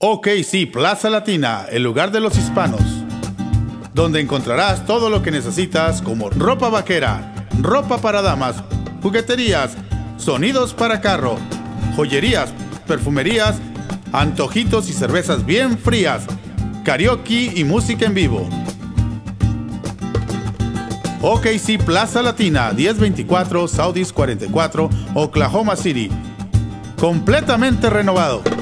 Ok, sí, Plaza Latina, el lugar de los hispanos, donde encontrarás todo lo que necesitas como ropa vaquera, ropa para damas, jugueterías, sonidos para carro, joyerías, perfumerías, antojitos y cervezas bien frías, karaoke y música en vivo. OKC Plaza Latina, 1024 Saudis 44, Oklahoma City. Completamente renovado.